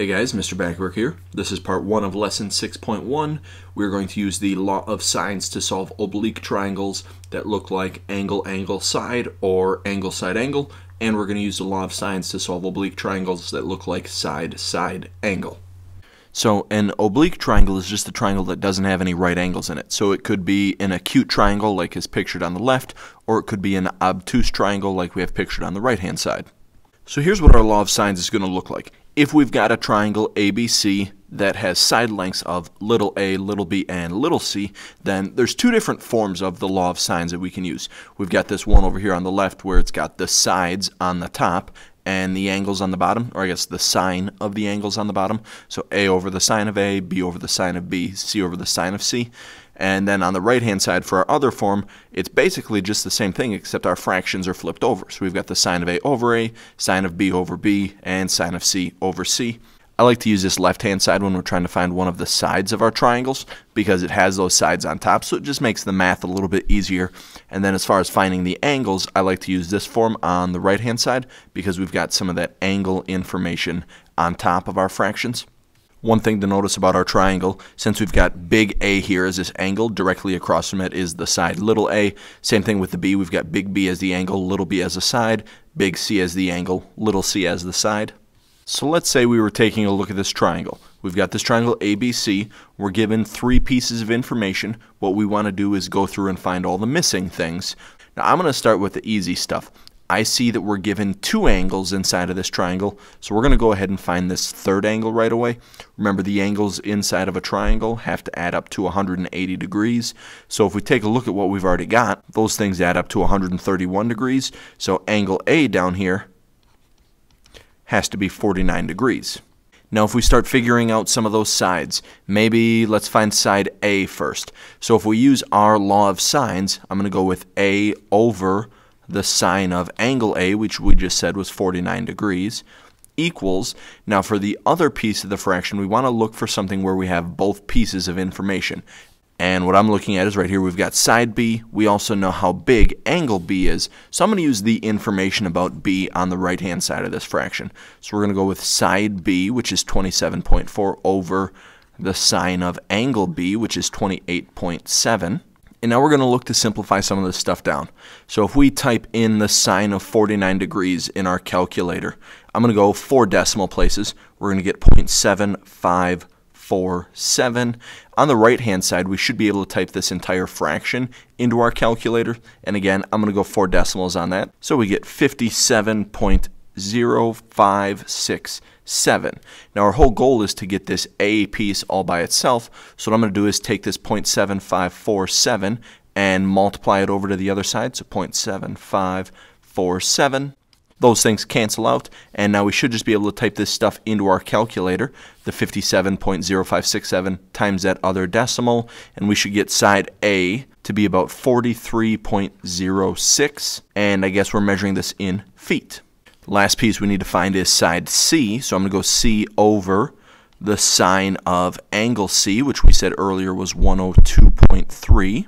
Hey guys, Mr. Backeberg here. This is part 1 of lesson 6.1. We're going to use the law of sines to solve oblique triangles that look like angle, angle, side, or angle, side, angle. And we're going to use the law of sines to solve oblique triangles that look like side, side, angle. So an oblique triangle is just a triangle that doesn't have any right angles in it. So it could be an acute triangle like is pictured on the left, or it could be an obtuse triangle like we have pictured on the right hand side. So here's what our law of sines is going to look like. If we've got a triangle ABC that has side lengths of little a, little b, and little c, then there's two different forms of the law of sines that we can use. We've got this one over here on the left where it's got the sides on the top and the angles on the bottom, or I guess the sine of the angles on the bottom. So a over the sine of a, b over the sine of b, c over the sine of c. And then on the right-hand side for our other form, it's basically just the same thing except our fractions are flipped over. So we've got the sine of A over A, sine of B over B, and sine of C over C. I like to use this left-hand side when we're trying to find one of the sides of our triangles because it has those sides on top, so it just makes the math a little bit easier. And then as far as finding the angles, I like to use this form on the right-hand side because we've got some of that angle information on top of our fractions. One thing to notice about our triangle, since we've got big A here as this angle, directly across from it is the side little a. Same thing with the B, we've got big B as the angle, little b as a side, big C as the angle, little c as the side. So let's say we were taking a look at this triangle. We've got this triangle ABC. We're given three pieces of information. What we want to do is go through and find all the missing things. Now I'm going to start with the easy stuff. I see that we're given two angles inside of this triangle, so we're going to go ahead and find this third angle right away. Remember, the angles inside of a triangle have to add up to 180 degrees. So if we take a look at what we've already got, those things add up to 131 degrees. So angle A down here has to be 49 degrees. Now if we start figuring out some of those sides, maybe let's find side A first. So if we use our law of sines, I'm going to go with A over the sine of angle A, which we just said was 49 degrees, equals, now for the other piece of the fraction, we want to look for something where we have both pieces of information. And what I'm looking at is right here, we've got side B. We also know how big angle B is. So I'm going to use the information about B on the right-hand side of this fraction. So we're going to go with side B, which is 27.4, over the sine of angle B, which is 28.7. And now we're going to look to simplify some of this stuff down. So if we type in the sine of 49 degrees in our calculator, I'm going to go four decimal places. We're going to get 0.7547. On the right hand side, we should be able to type this entire fraction into our calculator. And again, I'm going to go four decimals on that. So we get 57.0567. Now our whole goal is to get this A piece all by itself, so what I'm going to do is take this 0.7547 and multiply it over to the other side, so 0.7547. Those things cancel out, and now we should just be able to type this stuff into our calculator, the 57.0567 times that other decimal, and we should get side A to be about 43.06, and I guess we're measuring this in feet. Last piece we need to find is side C. So I'm going to go C over the sine of angle C, which we said earlier was 102.3.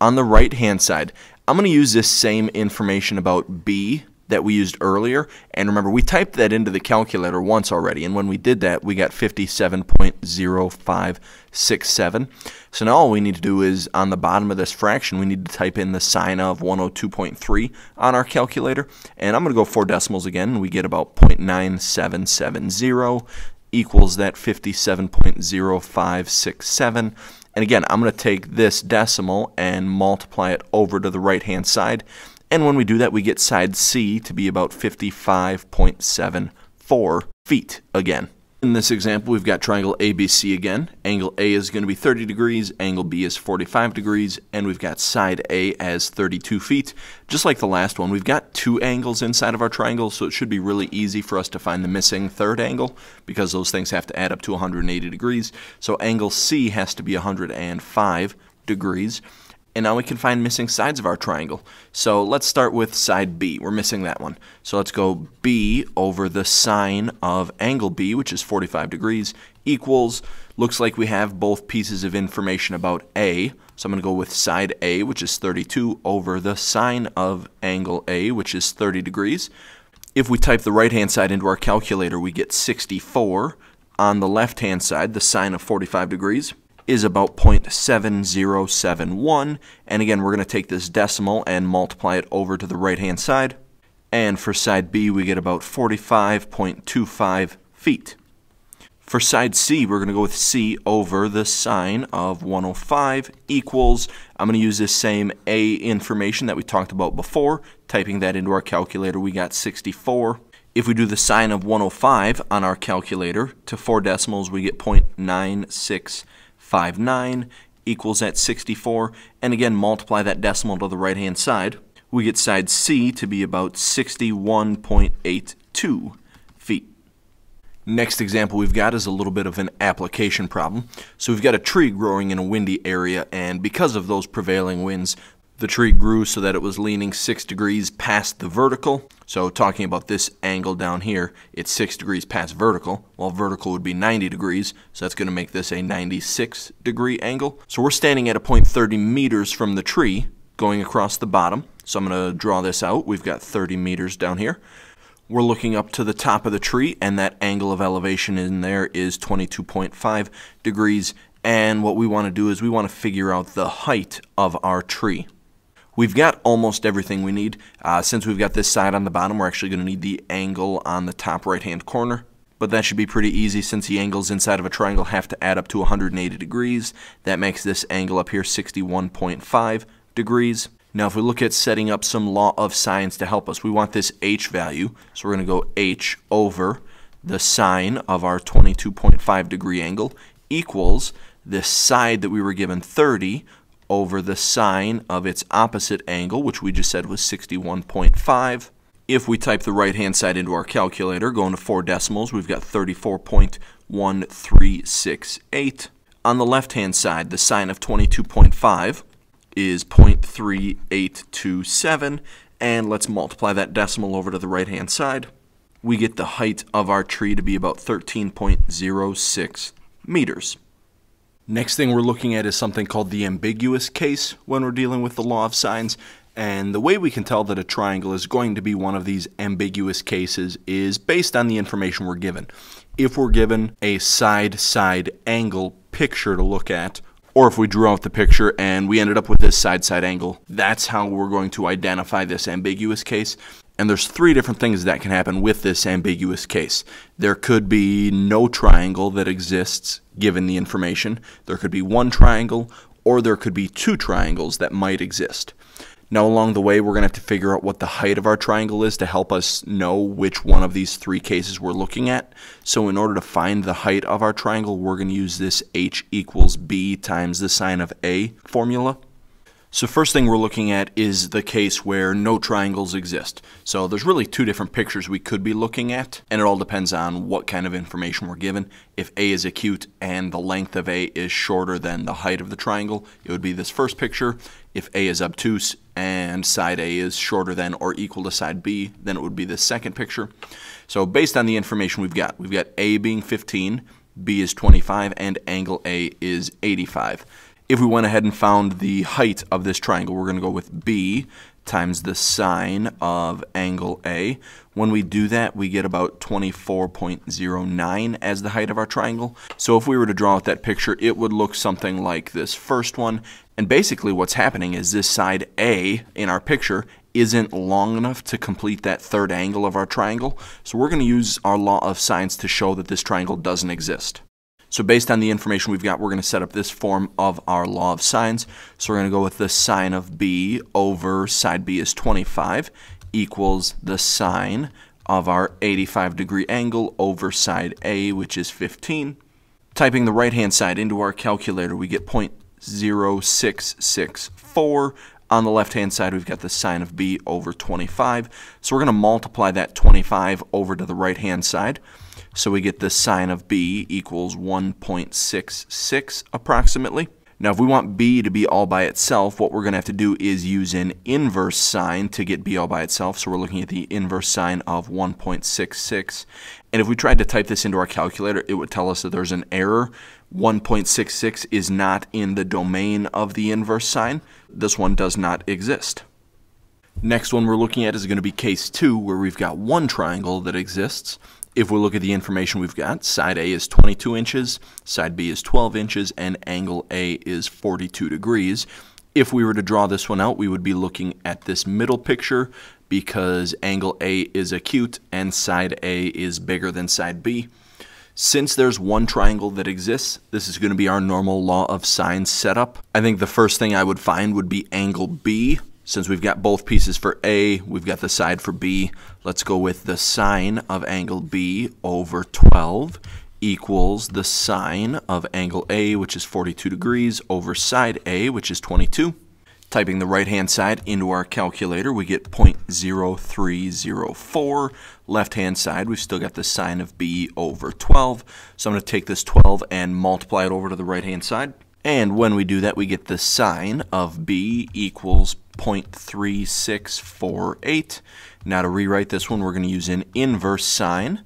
On the right hand side, I'm going to use this same information about B that we used earlier. And remember, we typed that into the calculator once already. And when we did that, we got 57.0567. So now all we need to do is on the bottom of this fraction, we need to type in the sine of 102.3 on our calculator. And I'm going to go four decimals again. And we get about 0.9770 equals that 57.0567. And again, I'm going to take this decimal and multiply it over to the right hand side. And when we do that, we get side C to be about 55.74 feet again. In this example, we've got triangle ABC again. Angle A is going to be 30 degrees, angle B is 45 degrees, and we've got side A as 32 feet. Just like the last one, we've got two angles inside of our triangle, so it should be really easy for us to find the missing third angle because those things have to add up to 180 degrees. So angle C has to be 105 degrees. And now we can find missing sides of our triangle. So let's start with side B. We're missing that one. So let's go B over the sine of angle B, which is 45 degrees, equals, looks like we have both pieces of information about A. So I'm going to go with side A, which is 32, over the sine of angle A, which is 30 degrees. If we type the right hand side into our calculator, we get 64. On the left hand side, the sine of 45 degrees is about 0.7071. And again, we're going to take this decimal and multiply it over to the right hand side. And for side B, we get about 45.25 feet. For side C, we're going to go with C over the sine of 105 equals, I'm going to use this same A information that we talked about before. Typing that into our calculator, we got 64. If we do the sine of 105 on our calculator to four decimals, we get 0.9659 equals at 64. And again, multiply that decimal to the right-hand side. We get side C to be about 61.82 feet. Next example we've got is a little bit of an application problem. So we've got a tree growing in a windy area, and because of those prevailing winds, the tree grew so that it was leaning 6 degrees past the vertical. So talking about this angle down here, it's 6 degrees past vertical, while vertical would be 90 degrees, so that's going to make this a 96 degree angle. So we're standing at a point 30 meters from the tree, going across the bottom. So I'm going to draw this out. We've got 30 meters down here we're looking up to the top of the tree, and that angle of elevation in there is 22.5 degrees. And what we want to do is we want to figure out the height of our tree. We've got almost everything we need. Uh, since we've got this side on the bottom, we're actually going to need the angle on the top right-hand corner. But that should be pretty easy since the angles inside of a triangle have to add up to 180 degrees. That makes this angle up here 61.5 degrees. Now if we look at setting up some law of sines to help us, we want this h value. So we're going to go h over the sine of our 22.5 degree angle equals the side that we were given 30 over the sine of its opposite angle, which we just said was 61.5. If we type the right-hand side into our calculator, going to four decimals, we've got 34.1368. On the left-hand side, the sine of 22.5 is 0.3827, and let's multiply that decimal over to the right-hand side. We get the height of our tree to be about 13.06 meters. Next thing we're looking at is something called the ambiguous case when we're dealing with the law of sines. And the way we can tell that a triangle is going to be one of these ambiguous cases is based on the information we're given. If we're given a side-side angle picture to look at, or if we drew out the picture and we ended up with this side-side angle, that's how we're going to identify this ambiguous case. And there's three different things that can happen with this ambiguous case. There could be no triangle that exists given the information. There could be one triangle, or there could be two triangles that might exist. Now along the way, we're going to have to figure out what the height of our triangle is to help us know which one of these three cases we're looking at. So in order to find the height of our triangle, we're going to use this h equals b times the sine of a formula. So first thing we're looking at is the case where no triangles exist. So there's really two different pictures we could be looking at, and it all depends on what kind of information we're given. If A is acute and the length of A is shorter than the height of the triangle, it would be this first picture. If A is obtuse and side A is shorter than or equal to side B, then it would be the second picture. So based on the information we've got, we've got A being 15, B is 25, and angle A is 85 if we went ahead and found the height of this triangle, we're going to go with b times the sine of angle A. When we do that, we get about 24.09 as the height of our triangle. So if we were to draw out that picture, it would look something like this first one. And basically what's happening is this side A in our picture isn't long enough to complete that third angle of our triangle. So we're going to use our law of sines to show that this triangle doesn't exist. So based on the information we've got, we're going to set up this form of our law of sines. So we're going to go with the sine of b over side b is 25 equals the sine of our 85 degree angle over side A, which is 15. Typing the right-hand side into our calculator, we get 0.0664. On the left-hand side, we've got the sine of b over 25. So we're going to multiply that 25 over to the right-hand side. So we get the sine of b equals 1.66 approximately. Now if we want b to be all by itself, what we're going to have to do is use an inverse sine to get b all by itself. So we're looking at the inverse sine of 1.66. And if we tried to type this into our calculator, it would tell us that there's an error. 1.66 is not in the domain of the inverse sine. This one does not exist. Next one we're looking at is going to be case 2, where we've got one triangle that exists. If we look at the information we've got, side A is 22 inches, side B is 12 inches, and angle A is 42 degrees. If we were to draw this one out, we would be looking at this middle picture because angle A is acute and side A is bigger than side B. Since there's one triangle that exists, this is going to be our normal law of sines setup. I think the first thing I would find would be angle B. Since we've got both pieces for A, we've got the side for B. Let's go with the sine of angle B over 12 equals the sine of angle A, which is 42 degrees, over side A, which is 22. Typing the right-hand side into our calculator, we get 0.0304. Left-hand side, we've still got the sine of b over 12. So I'm going to take this 12 and multiply it over to the right-hand side. And when we do that, we get the sine of b equals 0.3648. Now to rewrite this one, we're going to use an inverse sine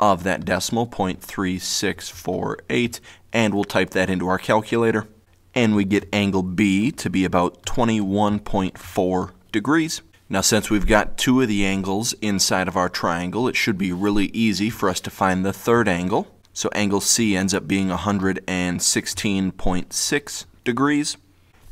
of that decimal, 0.3648, and we'll type that into our calculator and we get angle B to be about 21.4 degrees. Now since we've got two of the angles inside of our triangle, it should be really easy for us to find the third angle. So angle C ends up being 116.6 degrees.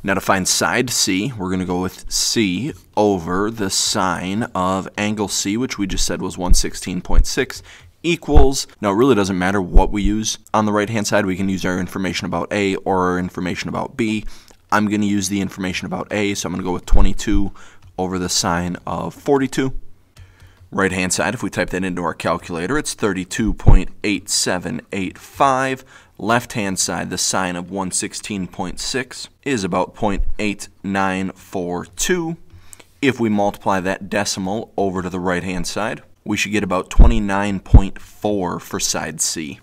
Now to find side C, we're going to go with C over the sine of angle C, which we just said was 116.6, equals. Now, it really doesn't matter what we use. On the right-hand side, we can use our information about A or our information about B. I'm going to use the information about A, so I'm going to go with 22 over the sine of 42. Right hand side, if we type that into our calculator, it's 32.8785. Left hand side, the sine of 116.6 is about 0.8942. If we multiply that decimal over to the right hand side, we should get about 29.4 for side C.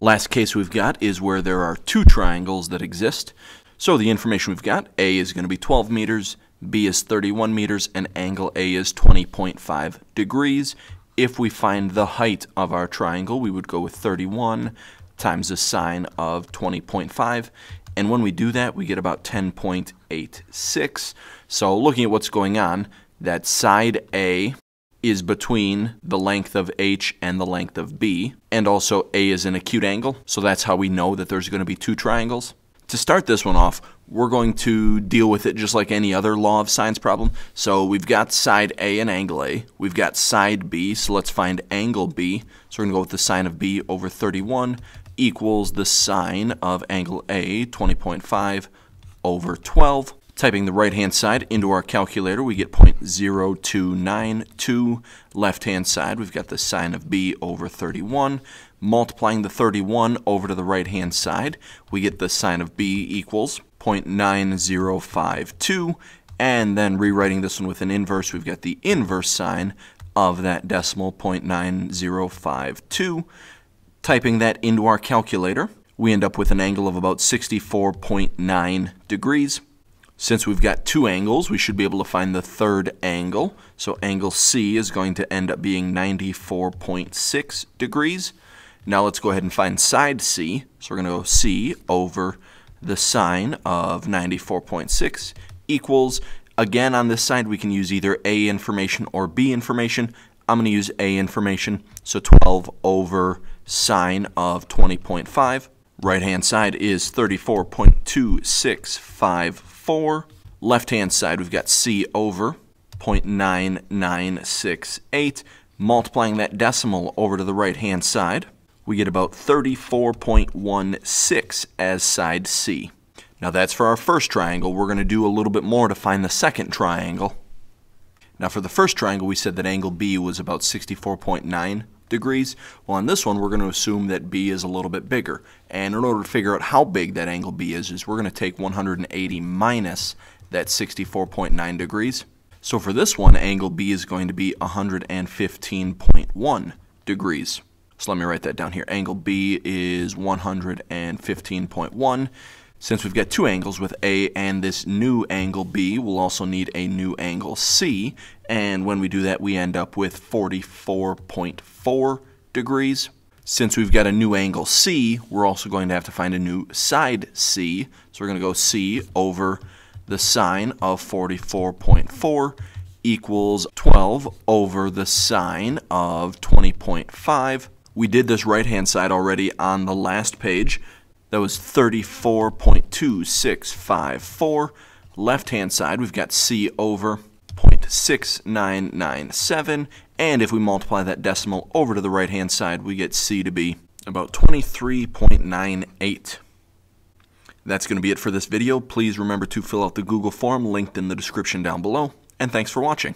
Last case we've got is where there are two triangles that exist. So the information we've got, A is going to be 12 meters, B is 31 meters, and angle A is 20.5 degrees. If we find the height of our triangle, we would go with 31 times the sine of 20.5. And when we do that, we get about 10.86. So looking at what's going on, that side A is between the length of H and the length of B, and also A is an acute angle, so that's how we know that there's going to be two triangles. To start this one off, we're going to deal with it just like any other law of sines problem. So we've got side A and angle A. We've got side B, so let's find angle B. So we're going to go with the sine of B over 31 equals the sine of angle A, 20.5 over 12. Typing the right-hand side into our calculator, we get 0.0292. Left-hand side, we've got the sine of b over 31. Multiplying the 31 over to the right-hand side, we get the sine of b equals 0.9052. And then rewriting this one with an inverse, we've got the inverse sine of that decimal, 0.9052. Typing that into our calculator, we end up with an angle of about 64.9 degrees. Since we've got two angles, we should be able to find the third angle. So angle C is going to end up being 94.6 degrees. Now let's go ahead and find side C. So we're going to go C over the sine of 94.6 equals, again on this side we can use either A information or B information. I'm going to use A information, so 12 over sine of 20.5. Right hand side is 34.2654. Left-hand side, we've got C over 0.9968. Multiplying that decimal over to the right-hand side, we get about 34.16 as side C. Now that's for our first triangle. We're going to do a little bit more to find the second triangle. Now for the first triangle, we said that angle B was about 64.9 degrees. Well, on this one, we're going to assume that B is a little bit bigger. And in order to figure out how big that angle B is, is we're going to take 180 minus that 64.9 degrees. So for this one, angle B is going to be 115.1 degrees. So let me write that down here. Angle B is 115.1. Since we've got two angles with A and this new angle B, we'll also need a new angle C. And when we do that, we end up with 44.4 degrees. Since we've got a new angle C, we're also going to have to find a new side C. So we're going to go C over the sine of 44.4 equals 12 over the sine of 20.5. We did this right-hand side already on the last page. That was 34.2654. Left-hand side, we've got c over 0.6997. And if we multiply that decimal over to the right-hand side, we get c to be about 23.98. That's going to be it for this video. Please remember to fill out the Google form linked in the description down below. And thanks for watching.